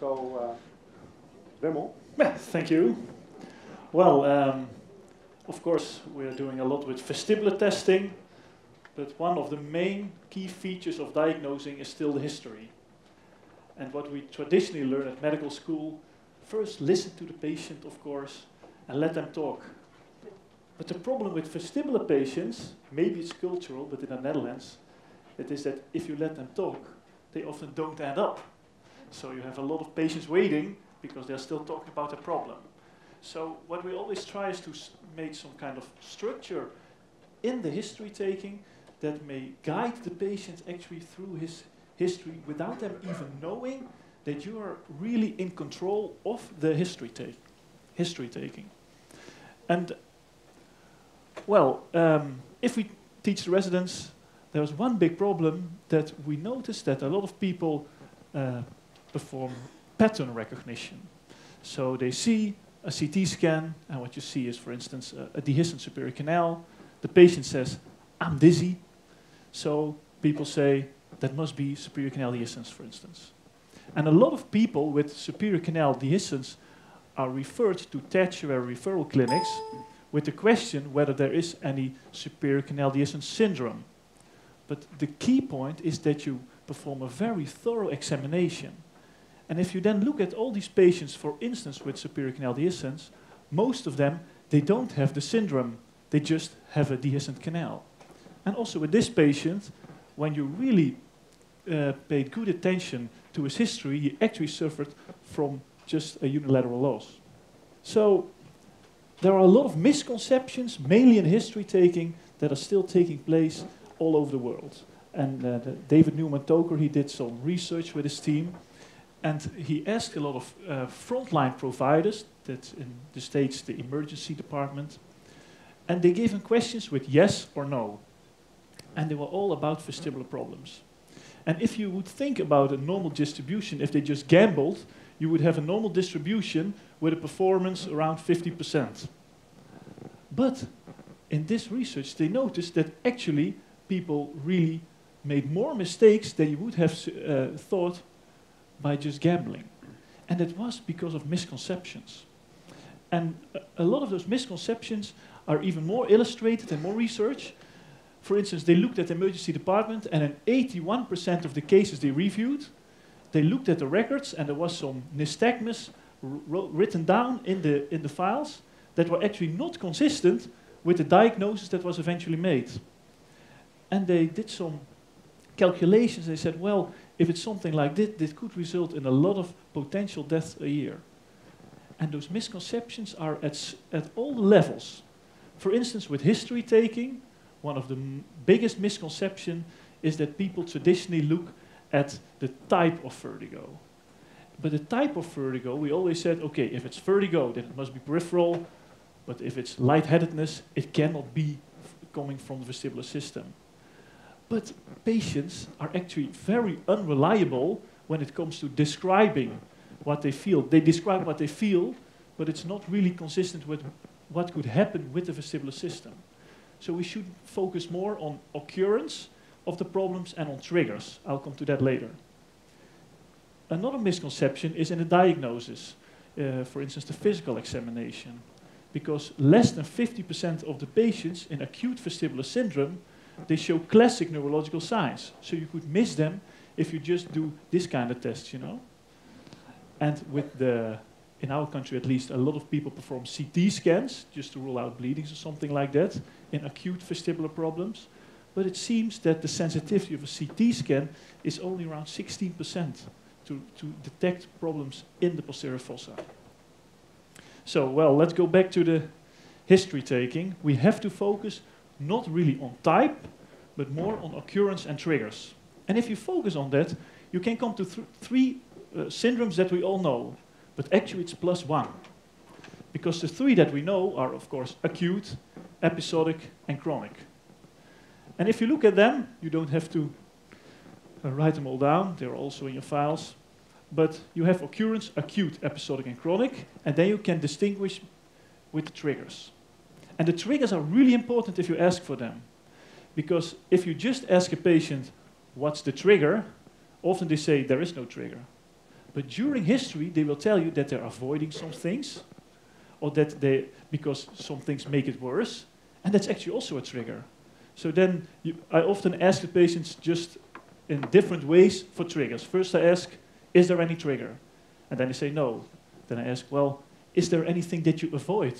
So, uh, Remo? Yeah, thank you. Well, um, of course, we're doing a lot with vestibular testing, but one of the main key features of diagnosing is still the history. And what we traditionally learn at medical school, first listen to the patient, of course, and let them talk. But the problem with vestibular patients, maybe it's cultural, but in the Netherlands, it is that if you let them talk, they often don't end up. So you have a lot of patients waiting because they're still talking about a problem. So what we always try is to make some kind of structure in the history taking that may guide the patient actually through his history without them even knowing that you are really in control of the history, take, history taking. And well, um, if we teach the residents, there was one big problem that we noticed that a lot of people uh, perform pattern recognition. So they see a CT scan, and what you see is, for instance, a, a dehiscent superior canal. The patient says, I'm dizzy. So people say, that must be superior canal dehiscence, for instance. And a lot of people with superior canal dehiscence are referred to tertiary referral clinics with the question whether there is any superior canal dehiscence syndrome. But the key point is that you perform a very thorough examination. And if you then look at all these patients, for instance, with superior canal dehiscence, most of them, they don't have the syndrome. They just have a dehiscent canal. And also with this patient, when you really uh, paid good attention to his history, he actually suffered from just a unilateral loss. So there are a lot of misconceptions, mainly in history taking, that are still taking place all over the world. And uh, David Newman Toker, he did some research with his team, and he asked a lot of uh, frontline providers, that in the States, the emergency department, and they gave him questions with yes or no. And they were all about vestibular problems. And if you would think about a normal distribution, if they just gambled, you would have a normal distribution with a performance around 50%. But in this research, they noticed that actually people really made more mistakes than you would have uh, thought by just gambling. And it was because of misconceptions. And a, lot of those misconceptions are even more illustrated in more research. For instance, they looked at the emergency department, and in 81% of the cases they reviewed, they looked at the records, and there was some nystagmus written down in the, in the files that were actually not consistent with the diagnosis that was eventually made. And they did some calculations. They said, well, if it's something like this, this could result in a lot of potential deaths a year. And those misconceptions are at, at all levels. For instance, with history taking, one of the biggest misconceptions is that people traditionally look at the type of vertigo. But the type of vertigo, we always said, okay, if it's vertigo, then it must be peripheral. But if it's lightheadedness, it cannot be coming from the vestibular system. But patients are actually very unreliable when it comes to describing what they feel. They describe what they feel, but it's not really consistent with what could happen with the vestibular system. So we should focus more on occurrence of the problems and on triggers. I'll come to that later. Another misconception is in the diagnosis, uh, for instance, the physical examination. Because less than 50% of the patients in acute vestibular syndrome they show classic neurological signs. So you could miss them if you just do this kind of test, you know. And with the, in our country at least, a lot of people perform CT scans just to rule out bleedings or something like that in acute vestibular problems. But it seems that the sensitivity of a CT scan is only around 16% to, to detect problems in the posterior fossa. So, well, let's go back to the history taking. We have to focus not really on type, but more on occurrence and triggers. And if you focus on that, you can come to th three uh, syndromes that we all know, but actually it's plus one. Because the three that we know are, of course, acute, episodic, and chronic. And if you look at them, you don't have to uh, write them all down, they're also in your files. But you have occurrence, acute, episodic, and chronic, and then you can distinguish with the triggers. And the triggers are really important if you ask for them. Because if you just ask a patient, what's the trigger, often they say there is no trigger. But during history, they will tell you that they're avoiding some things, or that they, because some things make it worse, and that's actually also a trigger. So then you, I often ask the patients just in different ways for triggers. First I ask, is there any trigger? And then they say no. Then I ask, well, is there anything that you avoid?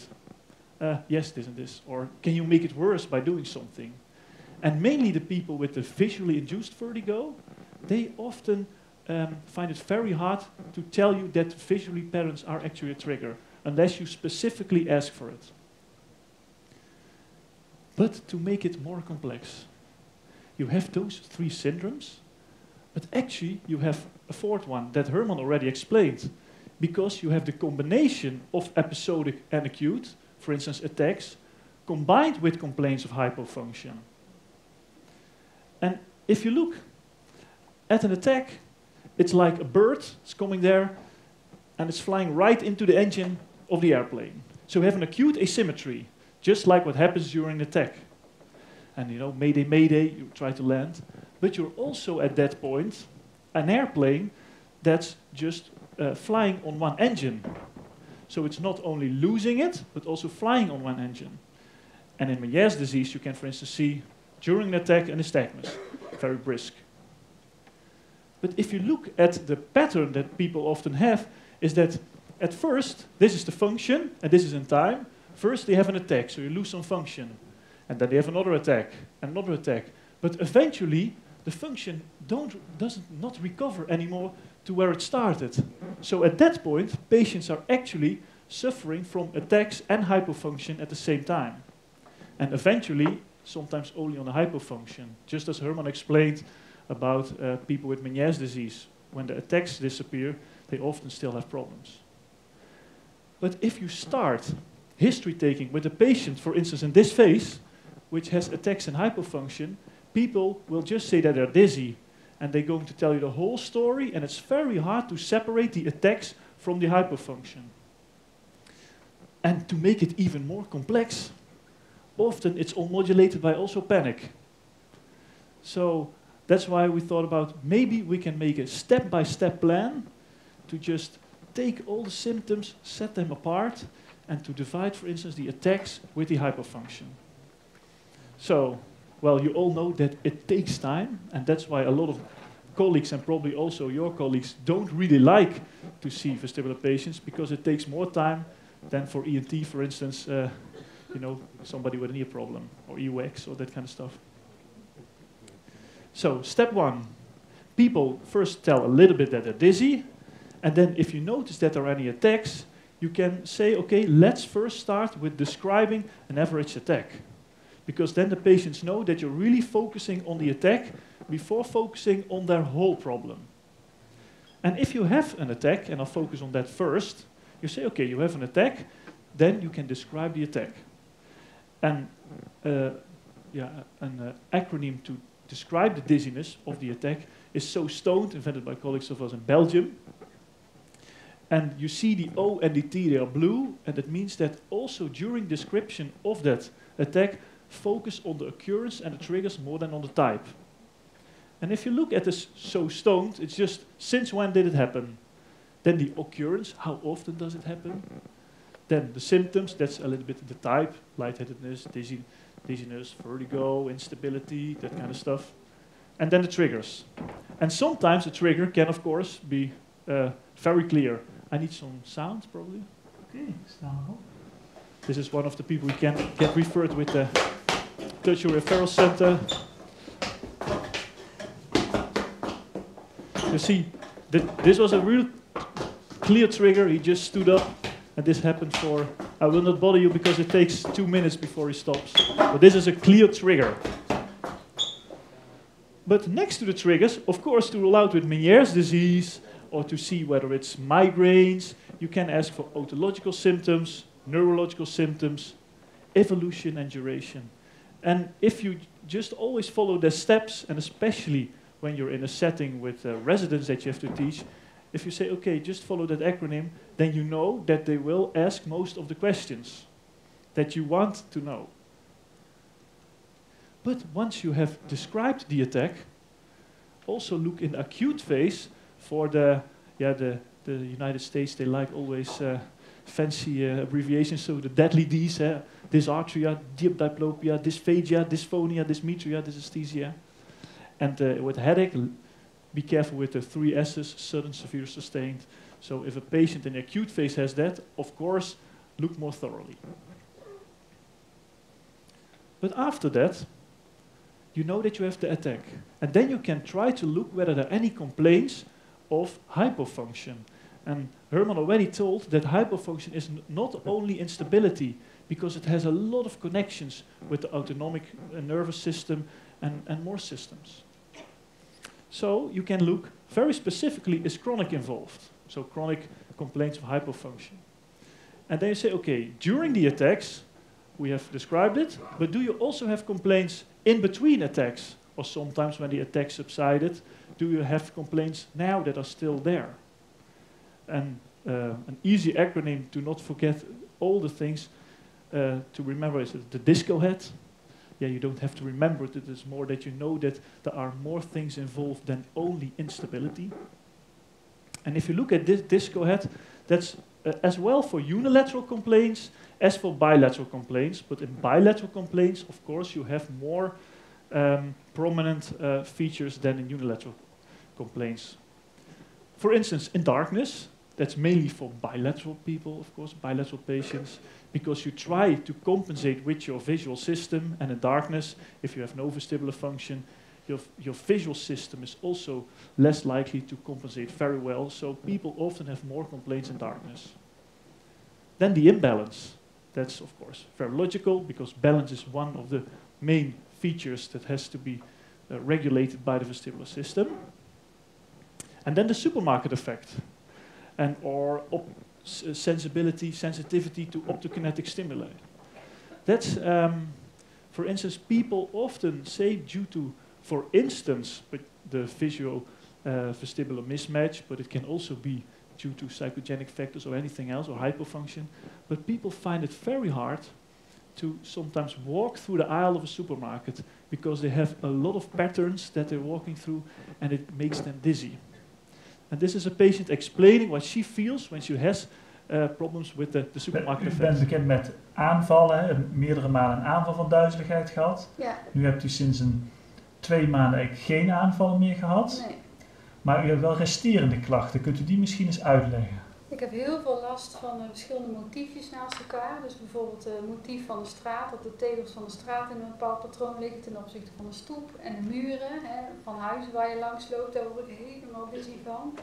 Uh, yes, this and this. Or can you make it worse by doing something? And mainly the people with the visually induced vertigo, they often um, find it very hard to tell you that visually patterns are actually a trigger, unless you specifically ask for it. But to make it more complex, you have those three syndromes, but actually you have a fourth one that Herman already explained, because you have the combination of episodic and acute, for instance attacks, combined with complaints of hypofunction. And if you look at an attack, it's like a bird is coming there and it's flying right into the engine of the airplane. So we have an acute asymmetry, just like what happens during an attack. And you know, mayday, mayday, you try to land. But you're also at that point an airplane that's just uh, flying on one engine. So it's not only losing it, but also flying on one engine. And in Meniere's disease, you can, for instance, see during an attack a nystagmus, very brisk. But if you look at the pattern that people often have, is that at first, this is the function, and this is in time. First, they have an attack, so you lose some function. And then they have another attack, and another attack. But eventually, the function don't, doesn't not recover anymore to where it started. So at that point, patients are actually suffering from attacks and hypofunction at the same time. And eventually, sometimes only on the hypofunction. Just as Herman explained about uh, people with Meniere's disease. When the attacks disappear, they often still have problems. But if you start history taking with a patient, for instance, in this phase, which has attacks and hypofunction, people will just say that they're dizzy and they're going to tell you the whole story, and it's very hard to separate the attacks from the hypofunction. And to make it even more complex, often it's all modulated by also panic. So that's why we thought about maybe we can make a step-by-step -step plan to just take all the symptoms, set them apart, and to divide, for instance, the attacks with the hypofunction. So, well, you all know that it takes time, and that's why a lot of colleagues, and probably also your colleagues, don't really like to see vestibular patients because it takes more time than for ENT, for instance, uh, you know, somebody with an ear problem, or earwax, or that kind of stuff. So, step one, people first tell a little bit that they're dizzy, and then if you notice that there are any attacks, you can say, okay, let's first start with describing an average attack. Because then the patients know that you're really focusing on the attack before focusing on their whole problem. And if you have an attack, and I'll focus on that first, you say, okay, you have an attack, then you can describe the attack. And uh, yeah, an uh, acronym to describe the dizziness of the attack is So Stoned, invented by colleagues of us in Belgium. And you see the O and the T, they are blue, and that means that also during description of that attack, focus on the occurrence and the triggers more than on the type. And if you look at this so stoned, it's just since when did it happen? Then the occurrence, how often does it happen? Then the symptoms, that's a little bit the type, lightheadedness, dizzy, dizziness, vertigo, instability, that kind of stuff. And then the triggers. And sometimes a trigger can, of course, be uh, very clear. I need some sound, probably. Okay, sound. This is one of the people we can get referred with the Cultural Referral Center. You see, th this was a real clear trigger. He just stood up, and this happened for I will not bother you because it takes two minutes before he stops. But this is a clear trigger. But next to the triggers, of course, to rule out with Meniere's disease or to see whether it's migraines, you can ask for otological symptoms, neurological symptoms, evolution and duration. And if you just always follow the steps, and especially when you're in a setting with uh, residents that you have to teach, if you say, okay, just follow that acronym, then you know that they will ask most of the questions that you want to know. But once you have described the attack, also look in acute phase for the, yeah, the the United States, they like always uh, fancy uh, abbreviations. So the deadly Ds, dysarthria, diplopia, dysphagia, dysphonia, dysmetria, dysesthesia. And uh, with headache, be careful with the three S's, sudden, severe, sustained. So if a patient in the acute phase has that, of course, look more thoroughly. But after that, you know that you have the attack. And then you can try to look whether there are any complaints of hypofunction. And Herman already told that hypofunction is not only instability, because it has a lot of connections with the autonomic uh, nervous system and, and more systems. So you can look very specifically, is chronic involved? So chronic complaints of hypofunction. And then you say, okay, during the attacks, we have described it, but do you also have complaints in between attacks? Or sometimes when the attack subsided, do you have complaints now that are still there? And uh, an easy acronym to not forget all the things uh, to remember is the disco head. Yeah, you don't have to remember it, it is more that you know that there are more things involved than only instability. And if you look at this disco head, that's uh, as well for unilateral complaints as for bilateral complaints. But in bilateral complaints, of course, you have more um, prominent uh, features than in unilateral complaints. For instance, in darkness, that's mainly for bilateral people, of course, bilateral patients, because you try to compensate with your visual system, and in darkness, if you have no vestibular function, your, your visual system is also less likely to compensate very well, so people often have more complaints in darkness. Then the imbalance. That's, of course, very logical, because balance is one of the main features that has to be uh, regulated by the vestibular system. And then the supermarket effect, and or sensibility, sensitivity to optokinetic stimuli. That's, um, for instance, people often say due to for instance, but the visual uh, vestibular mismatch, but it can also be due to psychogenic factors or anything else, or hypofunction. But people find it very hard to sometimes walk through the aisle of a supermarket because they have a lot of patterns that they're walking through and it makes them dizzy. And this is a patient explaining what she feels when she has uh, problems with the, the supermarket U bent bekend met aanvallen, meerdere malen een aanval van duizeligheid gehad. Ja. Nu hebt u sinds een twee maanden eigenlijk geen aanvallen meer gehad. Nee. Maar u hebt wel resterende klachten. Kunt u die misschien eens uitleggen? Ik heb heel veel last van uh, verschillende motiefjes naast elkaar. Dus bijvoorbeeld het motief van de straat, dat de tegels van de straat in een bepaald patroon liggen ten opzichte van de stoep en de muren hè, van huizen waar je langs loopt. Daar word ik helemaal busy van.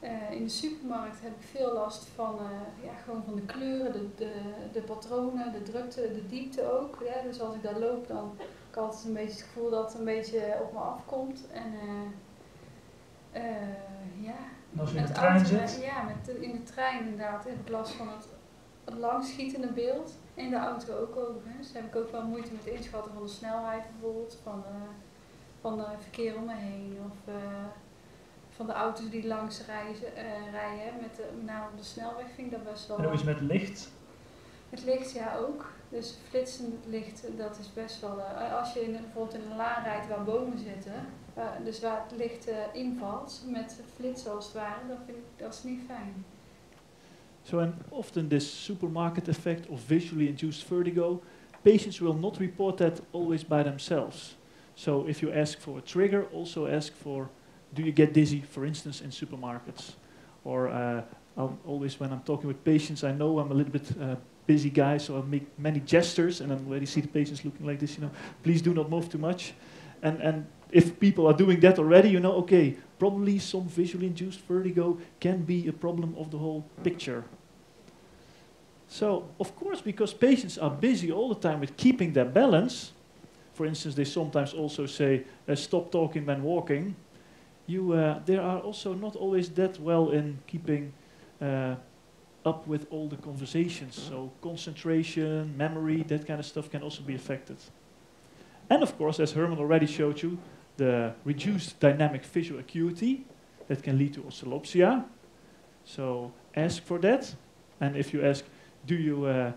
Uh, in de supermarkt heb ik veel last van, ja, gewoon van de kleuren, de, de, de patronen, de drukte, de diepte ook. Dus als ik daar loop, dan heb ik altijd een beetje het gevoel dat het een beetje op me afkomt. En ja. En als je in de trein zit? Ja, met de, in de trein inderdaad ik last van het, het langschietende beeld. In de auto ook overigens. heb ik ook wel moeite met inschatten van de snelheid bijvoorbeeld, van, van het verkeer om me heen. Of, van de auto's die langs reizen, uh, rijden, met, de, met name op de snelweg, vind ik dat best wel... En hoe is het met licht? Het licht, ja ook. Dus flitsend licht, dat is best wel... Uh, als je in, bijvoorbeeld in een laan rijdt waar bomen zitten, uh, invalt, met flitsen als het ware, dan vind ik dat is niet fijn. So and often this supermarket effect of visually induced vertigo, patients will not report that always by themselves. So if you ask for a trigger, also ask for do you get dizzy, for instance, in supermarkets? Or uh, always, when I'm talking with patients, I know I'm a little bit uh, busy guy, so I make many gestures, and I already see the patients looking like this. You know, please do not move too much. And and if people are doing that already, you know, okay, probably some visually induced vertigo can be a problem of the whole picture. So, of course, because patients are busy all the time with keeping their balance, for instance, they sometimes also say, uh, stop talking when walking, you uh, they are also not always that well in keeping uh, up with all the conversations. So concentration, memory, that kind of stuff can also be affected. And of course, as Herman already showed you, the reduced dynamic visual acuity that can lead to oscillopsia. So ask for that. And if you ask, do you uh,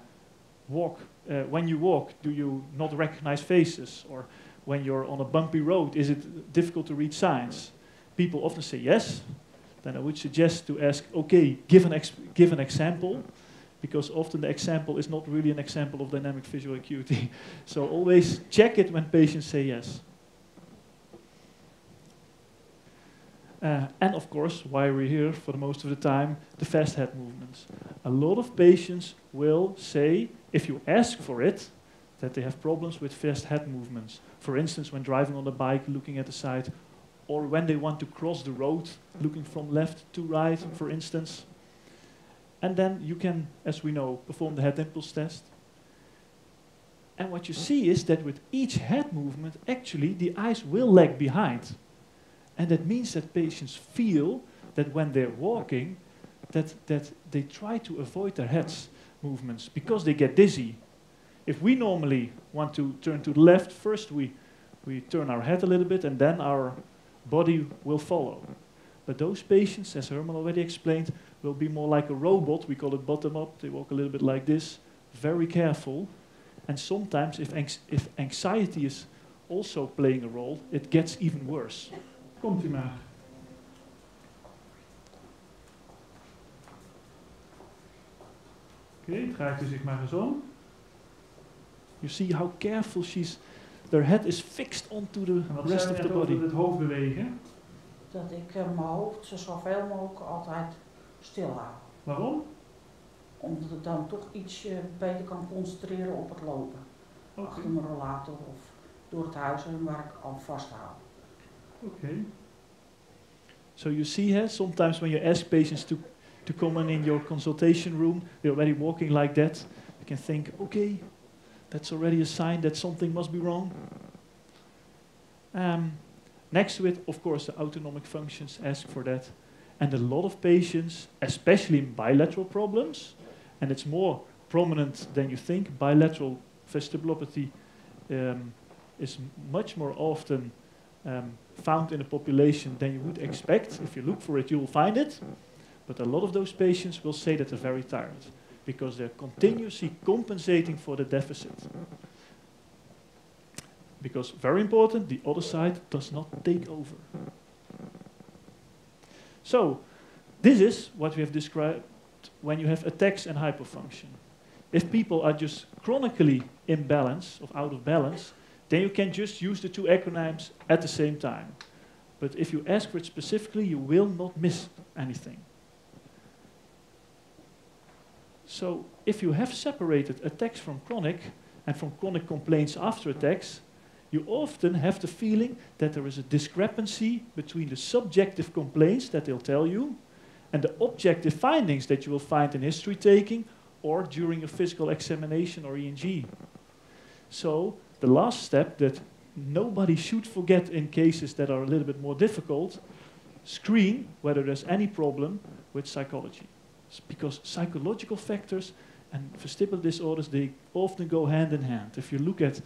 walk, uh, when you walk, do you not recognize faces? Or when you're on a bumpy road, is it difficult to read signs? people often say yes. then I would suggest to ask, okay, give an, give an example, because often the example is not really an example of dynamic visual acuity. so always check it when patients say yes. Uh, and of course, why we're here for the most of the time, the fast head movements. A lot of patients will say, if you ask for it, that they have problems with fast head movements. For instance, when driving on the bike, looking at the side, or when they want to cross the road, looking from left to right, for instance. And then you can, as we know, perform the head impulse test. And what you see is that with each head movement, actually the eyes will lag behind. And that means that patients feel that when they're walking, that, that they try to avoid their heads movements because they get dizzy. If we normally want to turn to the left, first we, we turn our head a little bit and then our body will follow. But those patients, as Herman already explained, will be more like a robot. We call it bottom up. They walk a little bit like this, very careful. And sometimes, if, if anxiety is also playing a role, it gets even worse. Komt u maar. Oké, okay, draait u zich maar eens om. You see how careful she's... Their head is fixed onto the rest of the body. het hoofd bewegen? Dat ik uh, mijn hoofd zo zoveel mogelijk altijd stil hou. Waarom? Omdat ik dan toch iets uh, beter kan concentreren op het lopen. Okay. Achter mijn rollator of door het huis heen waar ik al vasthoud. Okay. So you see here, sometimes when you ask patients to, to come in in your consultation room, they're already walking like that. You can think, okay, that's already a sign that something must be wrong. Um, next to it, of course, the autonomic functions ask for that. And a lot of patients, especially in bilateral problems, and it's more prominent than you think, bilateral vestibulopathy um, is much more often um, found in a population than you would expect. If you look for it, you will find it. But a lot of those patients will say that they're very tired because they're continuously compensating for the deficit. Because, very important, the other side does not take over. So, this is what we have described when you have attacks and hypofunction. If people are just chronically imbalanced, or out of balance, then you can just use the two acronyms at the same time. But if you ask for it specifically, you will not miss anything. So if you have separated attacks from chronic and from chronic complaints after attacks, you often have the feeling that there is a discrepancy between the subjective complaints that they'll tell you and the objective findings that you will find in history taking or during a physical examination or ENG. So the last step that nobody should forget in cases that are a little bit more difficult, screen whether there's any problem with psychology. It's because psychological factors and vestibular disorders, they often go hand in hand. If you look at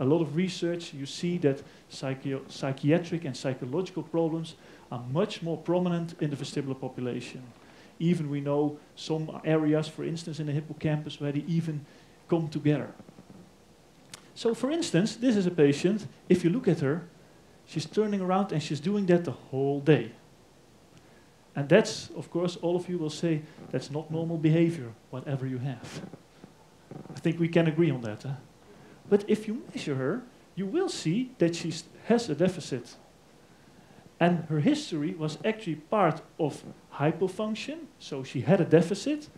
a lot of research, you see that psychi psychiatric and psychological problems are much more prominent in the vestibular population. Even we know some areas, for instance, in the hippocampus, where they even come together. So for instance, this is a patient, if you look at her, she's turning around and she's doing that the whole day. And that's, of course, all of you will say, that's not normal behavior, whatever you have. I think we can agree on that. Huh? But if you measure her, you will see that she has a deficit. And her history was actually part of hypofunction, so she had a deficit,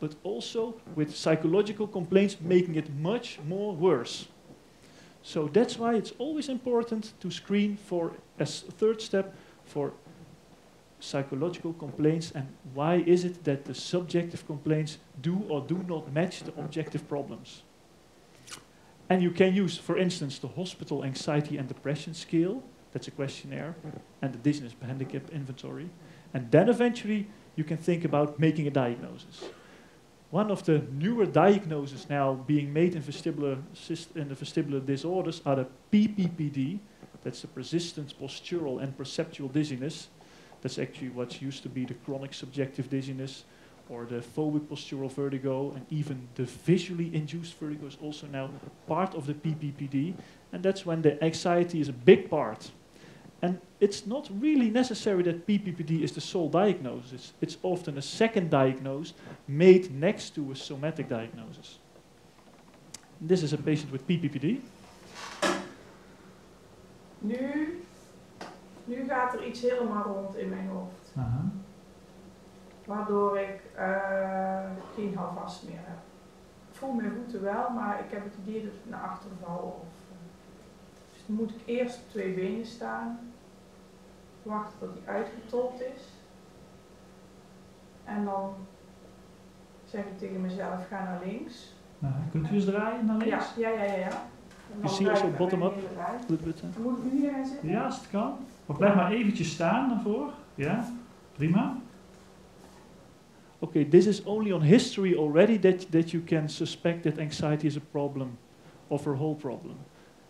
but also with psychological complaints making it much more worse. So that's why it's always important to screen for, as a third step, for psychological complaints and why is it that the subjective complaints do or do not match the objective problems. And you can use, for instance, the hospital anxiety and depression scale, that's a questionnaire, and the dizziness handicap inventory. And then eventually you can think about making a diagnosis. One of the newer diagnoses now being made in, vestibular in the vestibular disorders are the PPPD, that's the persistent postural and perceptual dizziness. That's actually what used to be the chronic subjective dizziness, or the phobic postural vertigo, and even the visually induced vertigo is also now part of the PPPD, and that's when the anxiety is a big part. And it's not really necessary that PPPD is the sole diagnosis. It's often a second diagnosis made next to a somatic diagnosis. This is a patient with PPPD. Nu, nu gaat er iets helemaal rond in mijn hoofd. Aha. Waardoor ik eh, geen houvast meer heb. Ik voel mijn voeten wel, maar ik heb het idee dat ik naar achter val. Of, eh, dus dan moet ik eerst op twee benen staan. Wachten tot hij uitgetold is. En dan zeg ik tegen mezelf, ga naar links. Nou, kunt u eens draaien naar links? Ja, ja, ja, ja. ja. En dan see draai also ik met bottom mijn up? hele rij. A little bit, uh, Moet ik nu hier gaan zitten? Ja, als het kan. Of blijf maar eventjes staan daarvoor. Ja, prima. Okay, this is only on history already that, that you can suspect that anxiety is a problem of her whole problem.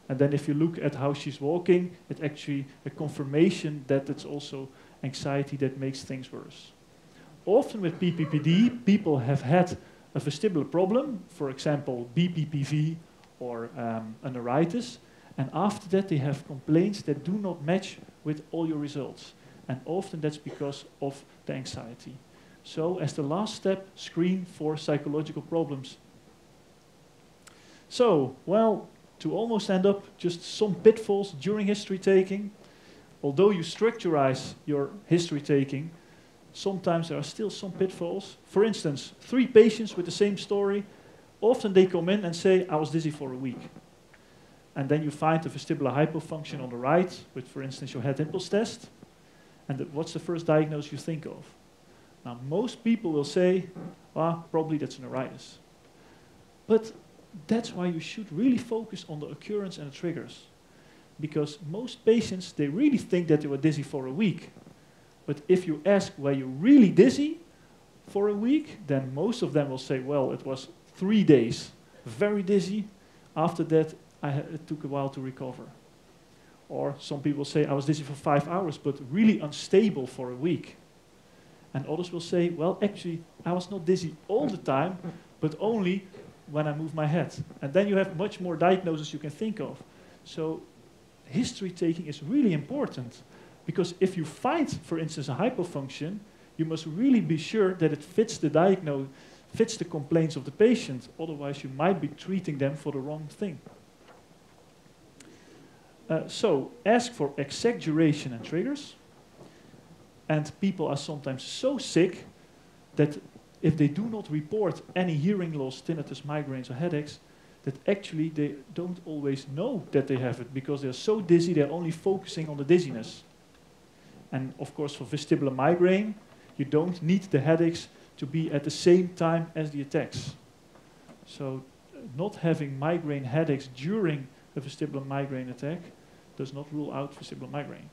And then if you look at how she's walking, it's actually a confirmation that it's also anxiety that makes things worse. Often with PPPD, people have had a vestibular problem, for example, BPPV or um, a neuritis, and after that they have complaints that do not match with all your results. And often that's because of the anxiety. So, as the last step, screen for psychological problems. So, well, to almost end up, just some pitfalls during history taking. Although you structurize your history taking, sometimes there are still some pitfalls. For instance, three patients with the same story, often they come in and say, I was dizzy for a week. And then you find the vestibular hypofunction on the right, with, for instance, your head impulse test. And the, what's the first diagnosis you think of? Now, most people will say, well, probably that's neuritis. But that's why you should really focus on the occurrence and the triggers. Because most patients, they really think that they were dizzy for a week. But if you ask, were you really dizzy for a week? Then most of them will say, well, it was three days, very dizzy. After that, I it took a while to recover. Or some people say, I was dizzy for five hours, but really unstable for a week. And others will say, well, actually, I was not dizzy all the time, but only when I move my head. And then you have much more diagnoses you can think of. So history taking is really important because if you find, for instance, a hypofunction, you must really be sure that it fits the diagnose, fits the complaints of the patient. Otherwise, you might be treating them for the wrong thing. Uh, so ask for exact duration and triggers. And people are sometimes so sick that if they do not report any hearing loss, tinnitus, migraines, or headaches, that actually they don't always know that they have it because they're so dizzy, they're only focusing on the dizziness. And of course, for vestibular migraine, you don't need the headaches to be at the same time as the attacks. So, not having migraine headaches during a vestibular migraine attack does not rule out vestibular migraine.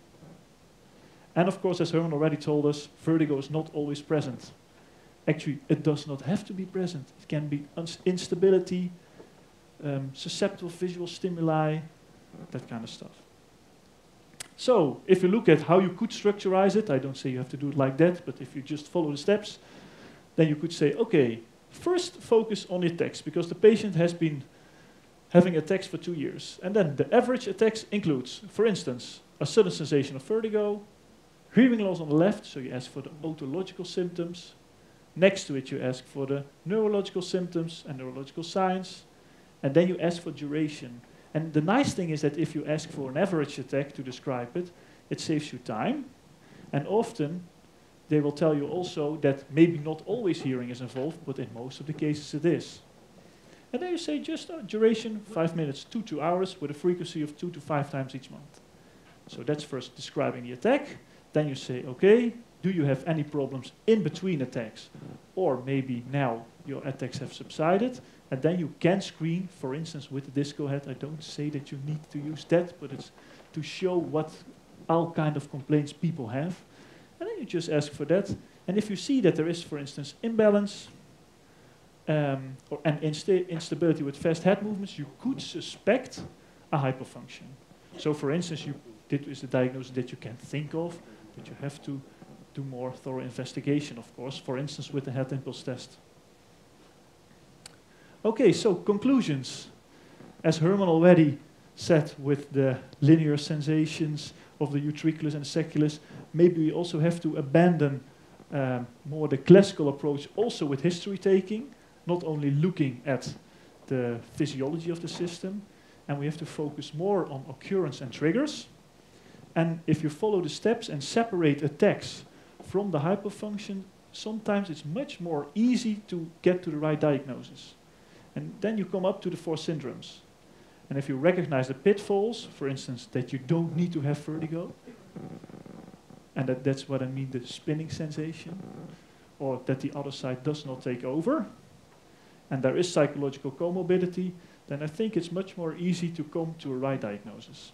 And of course, as Herman already told us, vertigo is not always present. Actually, it does not have to be present. It can be instability, um, susceptible visual stimuli, that kind of stuff. So, if you look at how you could structurize it, I don't say you have to do it like that, but if you just follow the steps, then you could say, okay, first focus on the attacks, because the patient has been having attacks for two years. And then the average attacks includes, for instance, a sudden sensation of vertigo, hearing loss on the left, so you ask for the otological symptoms. Next to it, you ask for the neurological symptoms and neurological signs. And then you ask for duration. And the nice thing is that if you ask for an average attack to describe it, it saves you time. And often, they will tell you also that maybe not always hearing is involved, but in most of the cases it is. And then you say just uh, duration, five minutes, two, two hours, with a frequency of two to five times each month. So that's first describing the attack. Then you say, okay, do you have any problems in between attacks? Or maybe now your attacks have subsided, and then you can screen, for instance, with the disco head. I don't say that you need to use that, but it's to show what all kind of complaints people have. And then you just ask for that. And if you see that there is, for instance, imbalance um, or an insta- instability with fast head movements, you could suspect a hypofunction. So, for instance, you did is a diagnosis that you can think of, but you have to do more thorough investigation, of course, for instance, with the head impulse test. Okay, so conclusions. As Herman already said with the linear sensations, of the utriculus and sacculus, maybe we also have to abandon um, more the classical approach also with history taking, not only looking at the physiology of the system, and we have to focus more on occurrence and triggers. And if you follow the steps and separate attacks from the hyperfunction, sometimes it's much more easy to get to the right diagnosis. And then you come up to the four syndromes. And if you recognize the pitfalls, for instance, that you don't need to have vertigo, and that, that's what I mean, the spinning sensation, or that the other side does not take over, and there is psychological comorbidity, then I think it's much more easy to come to a right diagnosis.